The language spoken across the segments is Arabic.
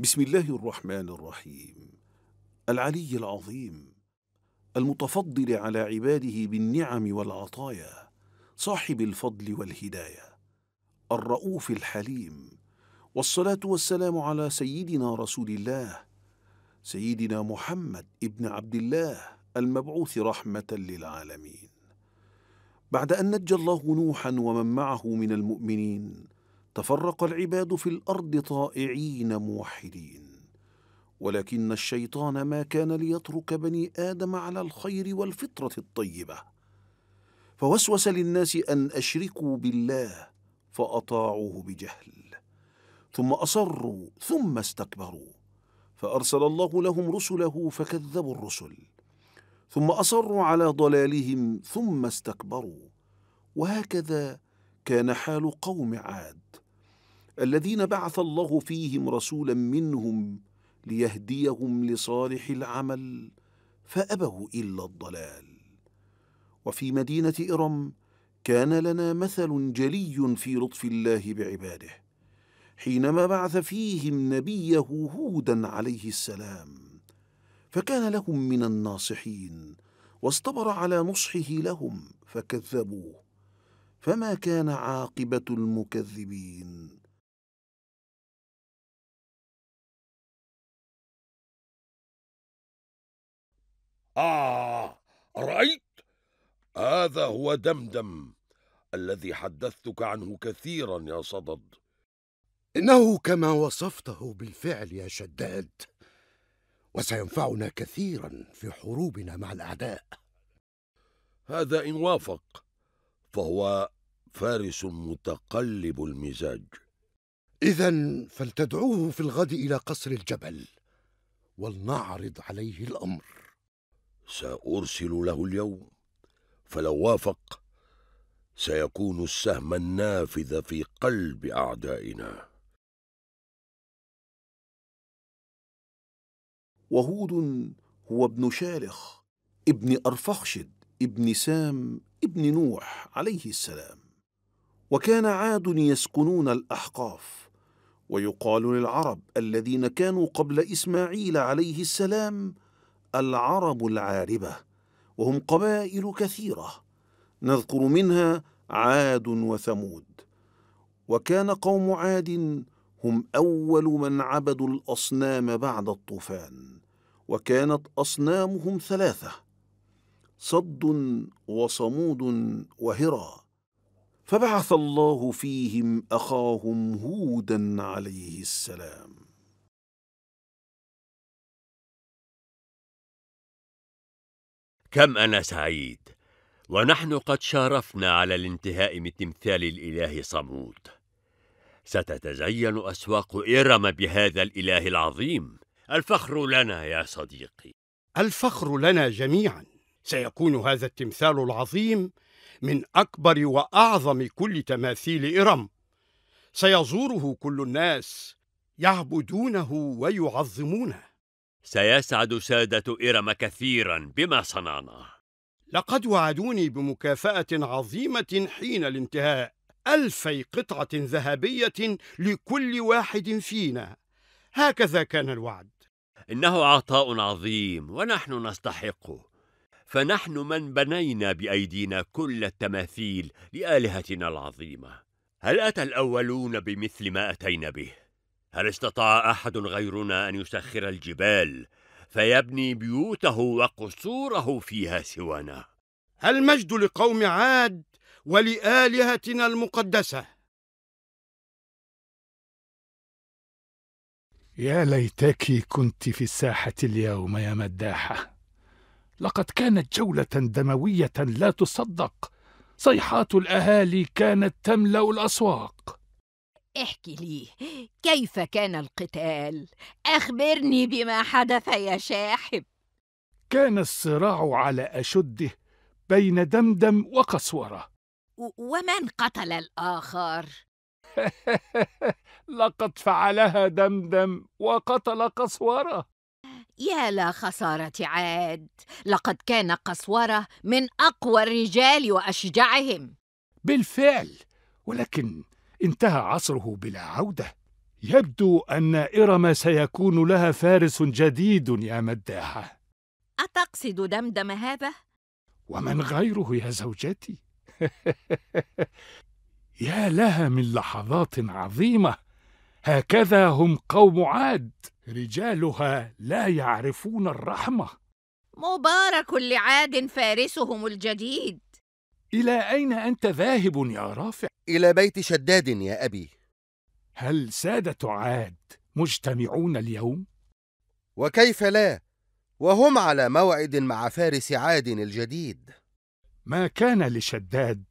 بسم الله الرحمن الرحيم. العلي العظيم. المتفضل على عباده بالنعم والعطايا صاحب الفضل والهدايه الرؤوف الحليم. والصلاة والسلام على سيدنا رسول الله سيدنا محمد ابن عبد الله المبعوث رحمة للعالمين. بعد أن نجى الله نوحا ومن معه من المؤمنين تفرق العباد في الأرض طائعين موحدين. ولكن الشيطان ما كان ليترك بني آدم على الخير والفطرة الطيبة. فوسوس للناس أن أشركوا بالله فأطاعوه بجهل. ثم أصروا ثم استكبروا. فأرسل الله لهم رسله فكذبوا الرسل. ثم أصروا على ضلالهم ثم استكبروا. وهكذا كان حال قوم عاد الذين بعث الله فيهم رسولا منهم ليهديهم لصالح العمل فأبوا إلا الضلال. وفي مدينة إرم كان لنا مثل جلي في لطف الله بعباده حينما بعث فيهم نبيه هودا عليه السلام فكان لهم من الناصحين واصطبر على نصحه لهم فكذبوه. فما كان عاقبة المكذبين. آه رأيت. هذا هو دمدم الذي حدثتك عنه كثيرا يا صدد. إنه كما وصفته بالفعل يا شداد وسينفعنا كثيرا في حروبنا مع الأعداء. هذا إن وافق. فهو فارس متقلب المزاج. إذا فلتدعوه في الغد إلى قصر الجبل ولنعرض عليه الأمر. سأرسل له اليوم فلو وافق سيكون السهم النافذ في قلب أعدائنا. وهود هو ابن شالخ ابن أرفخشد ابن سام ابن نوح عليه السلام. وكان عاد يسكنون الأحقاف ويقال للعرب الذين كانوا قبل إسماعيل عليه السلام العرب العاربة وهم قبائل كثيرة نذكر منها عاد وثمود. وكان قوم عاد هم أول من عبدوا الأصنام بعد الطوفان وكانت أصنامهم ثلاثة صد وصمود وهرى. فبعث الله فيهم أخاهم هودا عليه السلام. كم أنا سعيد. ونحن قد شارفنا على الانتهاء من تمثال الإله صمود. ستتزين أسواق إرم بهذا الإله العظيم. الفخر لنا يا صديقي. الفخر لنا جميعا. سيكون هذا التمثال العظيم من أكبر وأعظم كل تماثيل إرم سيزوره كل الناس يعبدونه ويعظمونه. سيسعد سادة إرم كثيرا بما صنعنا. لقد وعدوني بمكافأة عظيمة حين الانتهاء. ألفي قطعة ذهبية لكل واحد فينا. هكذا كان الوعد. إنه عطاء عظيم ونحن نستحقه. فنحن من بنينا بأيدينا كل التماثيل لآلهتنا العظيمة هل أتى الأولون بمثل ما أتينا به؟ هل استطاع أحد غيرنا أن يسخر الجبال فيبني بيوته وقصوره فيها سوانا؟ المجد لقوم عاد ولآلهتنا المقدسة يا ليتك كنت في الساحة اليوم يا مداحة لقد كانت جولة دموية لا تصدق. صيحات الأهالي كانت تملأ الأسواق. احكي لي كيف كان القتال؟ أخبرني بما حدث يا شاحب. كان الصراع على أشده بين دمدم وقسورة. ومن قتل الآخر؟ لقد فعلها دمدم وقتل قسورة. يا لا خسارة عاد لقد كان قسورة من أقوى الرجال وأشجعهم. بالفعل ولكن انتهى عصره بلا عودة. يبدو أن إرم سيكون لها فارس جديد يا مداحة. أتقصد دمدم هذا؟ ومن غيره يا زوجتي؟ يا لها من لحظات عظيمة. هكذا هم قوم عاد. رجالها لا يعرفون الرحمة. مبارك لعاد فارسهم الجديد. إلى أين أنت ذاهب يا رافع؟ إلى بيت شداد يا أبي. هل سادة عاد مجتمعون اليوم؟ وكيف لا؟ وهم على موعد مع فارس عاد الجديد. ما كان لشداد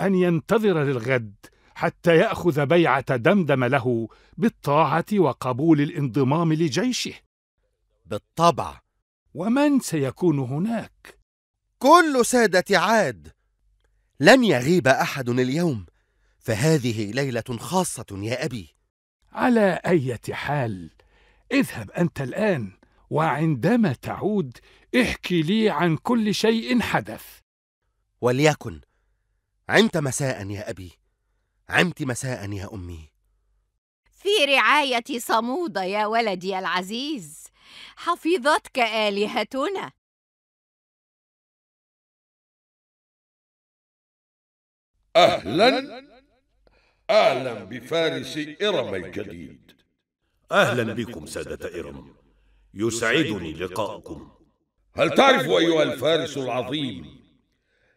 أن ينتظر للغد حتى يأخذ بيعة دمدم له بالطاعة وقبول الانضمام لجيشه. بالطبع. ومن سيكون هناك؟ كل سادة عاد. لن يغيب أحد اليوم. فهذه ليلة خاصة يا أبي. على أي حال اذهب أنت الآن وعندما تعود احكي لي عن كل شيء حدث. وليكن عمت مساء يا أبي. عمت مساء يا أمي. في رعاية صمود يا ولدي العزيز. حفظتك آلهتنا. أهلا. أهلا بفارس إرم الجديد. أهلا بكم سادة إرم. يسعدني لقاؤكم. هل تعرف أيها الفارس العظيم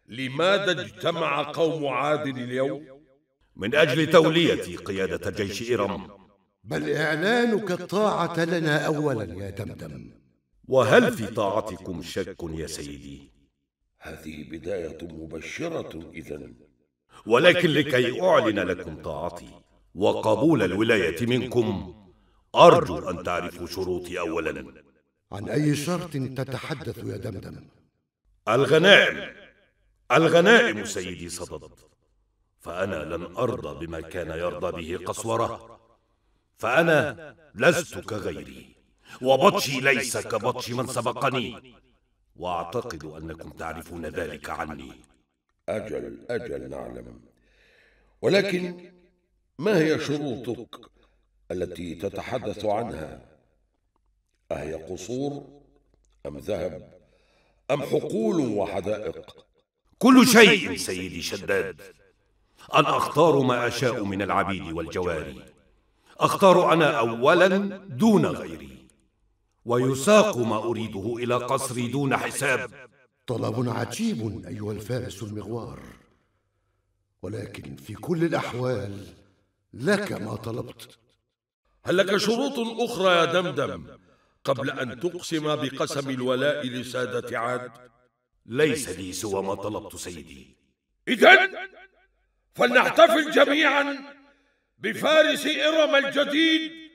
لماذا اجتمع قوم عاد اليوم؟ من أجل تولية قيادة جيش إرم بل إعلانك الطاعة لنا أولا يا دمدم. وهل في طاعتكم شك يا سيدي؟ هذه بداية مبشرة إذا ولكن لكي أعلن لكم طاعتي وقبول الولاية منكم أرجو أن تعرفوا شروطي أولا. عن أي شرط تتحدث يا دمدم؟ الغنائم الغنائم سيدي صدد. فأنا لن أرضى بما كان يرضى به قسورة فأنا لست كغيري. وبطشي ليس كبطش من سبقني. وأعتقد أنكم تعرفون ذلك عني. أجل أجل نعلم. ولكن ما هي شروطك التي تتحدث عنها؟ أهي قصور أم ذهب؟ أم حقول وحدائق؟ كل شيء سيدي شداد. أن أختار ما أشاء من العبيد والجواري. أختار أنا أولا دون غيري. ويساق ما أريده إلى قصري دون حساب. طلب عجيب أيها الفارس المغوار. ولكن في كل الأحوال لك ما طلبت. هل لك شروط أخرى يا دمدم قبل أن تقسم بقسم الولاء لسادة عاد؟ ليس لي سوى ما طلبت سيدي. إذن فلنحتفل جميعا بفارس إرم الجديد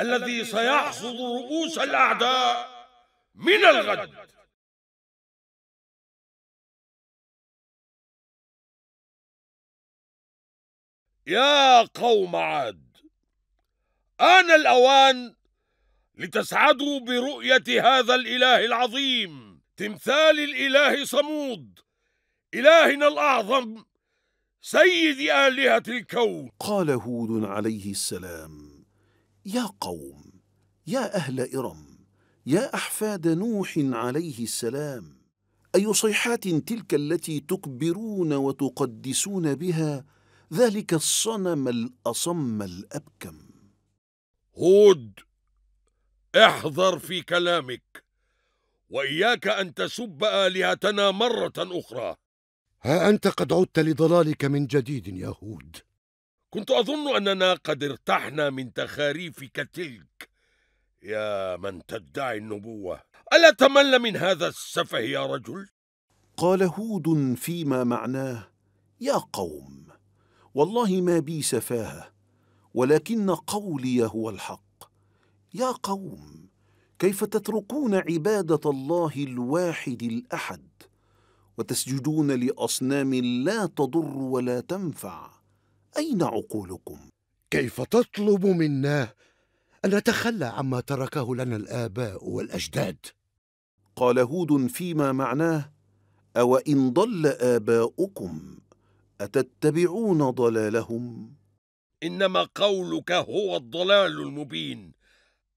الذي سيحصد رؤوس الأعداء من الغد. يا قوم عاد آن الأوان لتسعدوا برؤية هذا الإله العظيم تمثال الإله صمود إلهنا الأعظم. سيد آلهة الكون. قال هود عليه السلام يا قوم يا أهل إرم يا أحفاد نوح عليه السلام أي صيحات تلك التي تكبرون وتقدسون بها ذلك الصنم الأصم الأبكم. هود احذر في كلامك وإياك أن تسب آلهتنا مرة أخرى. ها أنت قد عدت لضلالك من جديد يا هود. كنت أظن أننا قد ارتحنا من تخاريفك تلك. يا من تدعي النبوة ألا تمل من هذا السفه يا رجل؟ قال هود فيما معناه يا قوم والله ما بي سفاهة ولكن قولي هو الحق. يا قوم كيف تتركون عبادة الله الواحد الأحد؟ وتسجدون لأصنام لا تضر ولا تنفع. أين عقولكم؟ كيف تطلب منا أن نتخلى عما تركه لنا الآباء والأجداد؟ قال هود فيما معناه أوإن ضل آباؤكم أتتبعون ضلالهم؟ إنما قولك هو الضلال المبين.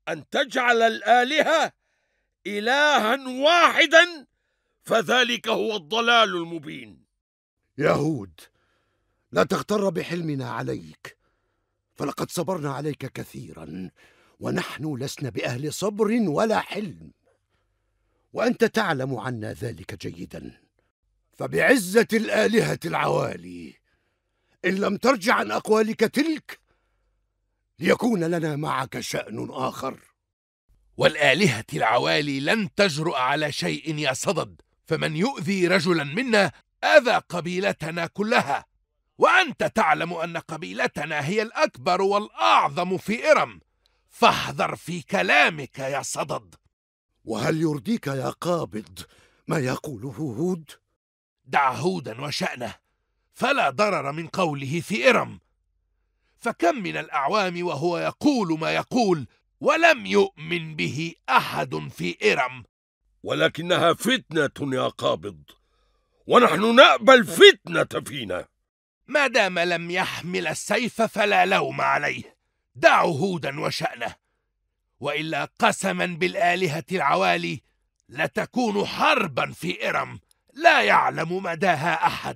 أن تجعل الآلهة إلها واحدا؟ فذلك هو الضلال المبين. يهود لا تغتر بحلمنا عليك فلقد صبرنا عليك كثيرا ونحن لسنا بأهل صبر ولا حلم. وأنت تعلم عنا ذلك جيدا. فبعزة الآلهة العوالي إن لم ترجع عن أقوالك تلك ليكون لنا معك شأن آخر. والآلهة العوالي لن تجرؤ على شيء يا صدد. فمن يؤذي رجلا منا أذى قبيلتنا كلها. وأنت تعلم أن قبيلتنا هي الأكبر والأعظم في إرم. فاحذر في كلامك يا صدد. وهل يرضيك يا قابض ما يقوله هود؟ دع هودا وشأنه فلا ضرر من قوله في إرم. فكم من الأعوام وهو يقول ما يقول ولم يؤمن به أحد في إرم. ولكنها فتنة يا قابض ونحن نأبى الفتنة فينا. ما دام لم يحمل السيف فلا لوم عليه. دعوا هودا وشأنه وإلا قسما بالآلهة العوالي لتكون حربا في إرم لا يعلم مداها أحد.